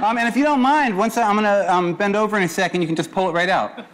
Oh, um, and if you don't mind, once I, am going to um, bend over in a second, you can just pull it right out.